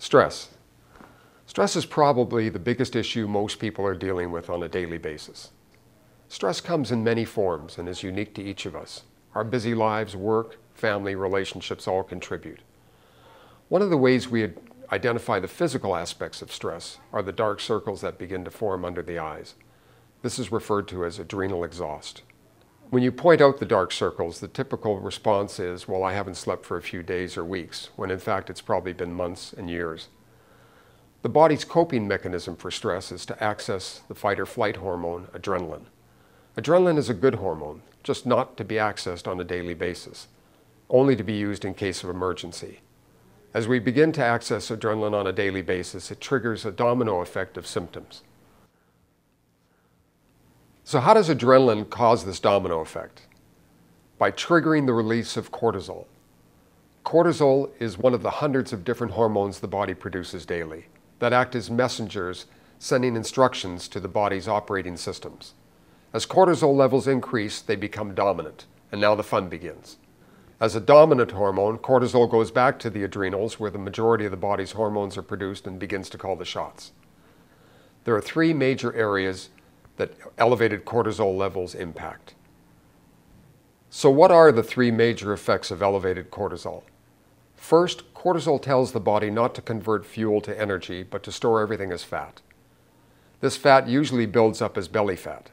Stress. Stress is probably the biggest issue most people are dealing with on a daily basis. Stress comes in many forms and is unique to each of us. Our busy lives, work, family, relationships all contribute. One of the ways we identify the physical aspects of stress are the dark circles that begin to form under the eyes. This is referred to as adrenal exhaust. When you point out the dark circles, the typical response is, well, I haven't slept for a few days or weeks, when in fact it's probably been months and years. The body's coping mechanism for stress is to access the fight or flight hormone, adrenaline. Adrenaline is a good hormone, just not to be accessed on a daily basis, only to be used in case of emergency. As we begin to access adrenaline on a daily basis, it triggers a domino effect of symptoms. So how does adrenaline cause this domino effect? By triggering the release of cortisol. Cortisol is one of the hundreds of different hormones the body produces daily that act as messengers sending instructions to the body's operating systems. As cortisol levels increase, they become dominant, and now the fun begins. As a dominant hormone, cortisol goes back to the adrenals where the majority of the body's hormones are produced and begins to call the shots. There are three major areas that elevated cortisol levels impact. So what are the three major effects of elevated cortisol? First, cortisol tells the body not to convert fuel to energy, but to store everything as fat. This fat usually builds up as belly fat.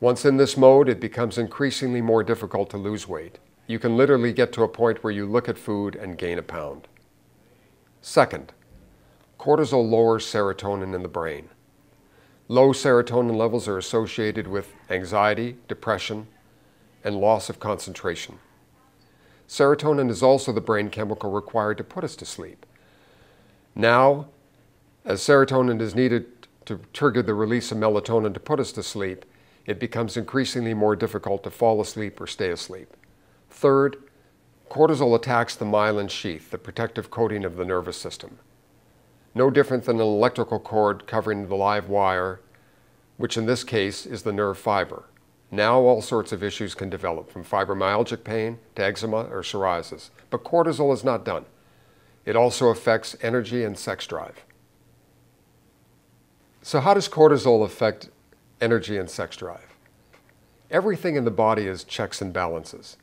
Once in this mode, it becomes increasingly more difficult to lose weight. You can literally get to a point where you look at food and gain a pound. Second, cortisol lowers serotonin in the brain. Low serotonin levels are associated with anxiety, depression, and loss of concentration. Serotonin is also the brain chemical required to put us to sleep. Now, as serotonin is needed to trigger the release of melatonin to put us to sleep, it becomes increasingly more difficult to fall asleep or stay asleep. Third, cortisol attacks the myelin sheath, the protective coating of the nervous system no different than an electrical cord covering the live wire, which in this case is the nerve fiber. Now all sorts of issues can develop, from fibromyalgic pain to eczema or psoriasis. But cortisol is not done. It also affects energy and sex drive. So how does cortisol affect energy and sex drive? Everything in the body is checks and balances.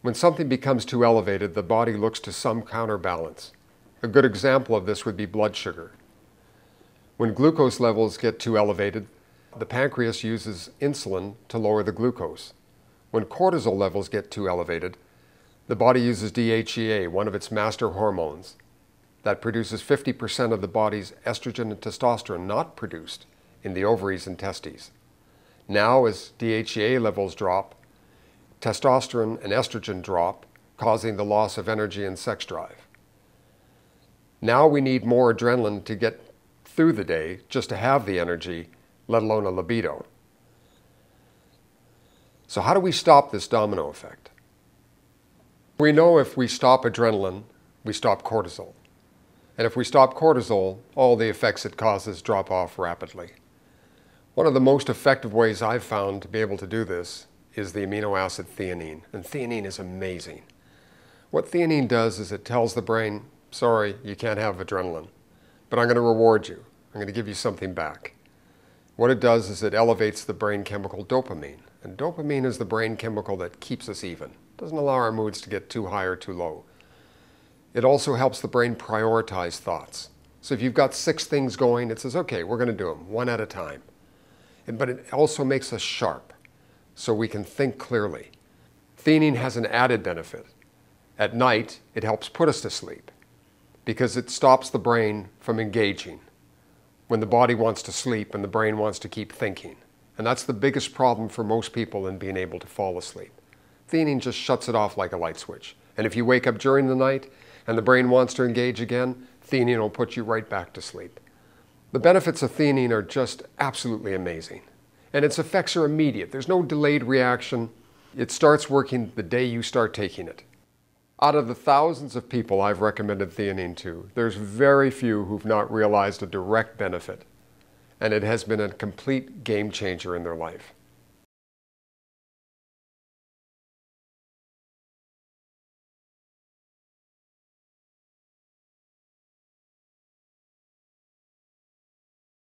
When something becomes too elevated, the body looks to some counterbalance. A good example of this would be blood sugar. When glucose levels get too elevated, the pancreas uses insulin to lower the glucose. When cortisol levels get too elevated, the body uses DHEA, one of its master hormones, that produces 50% of the body's estrogen and testosterone not produced in the ovaries and testes. Now, as DHEA levels drop, testosterone and estrogen drop, causing the loss of energy and sex drive. Now we need more adrenaline to get through the day just to have the energy, let alone a libido. So how do we stop this domino effect? We know if we stop adrenaline, we stop cortisol. And if we stop cortisol, all the effects it causes drop off rapidly. One of the most effective ways I've found to be able to do this is the amino acid theanine. And theanine is amazing. What theanine does is it tells the brain, sorry, you can't have adrenaline, but I'm going to reward you. I'm going to give you something back. What it does is it elevates the brain chemical dopamine. And dopamine is the brain chemical that keeps us even. it Doesn't allow our moods to get too high or too low. It also helps the brain prioritize thoughts. So if you've got six things going, it says, okay, we're going to do them one at a time. But it also makes us sharp so we can think clearly. Theanine has an added benefit. At night, it helps put us to sleep because it stops the brain from engaging when the body wants to sleep and the brain wants to keep thinking. And that's the biggest problem for most people in being able to fall asleep. Theanine just shuts it off like a light switch. And if you wake up during the night and the brain wants to engage again, theanine will put you right back to sleep. The benefits of theanine are just absolutely amazing. And its effects are immediate. There's no delayed reaction. It starts working the day you start taking it. Out of the thousands of people I've recommended theanine to, there's very few who've not realized a direct benefit, and it has been a complete game changer in their life.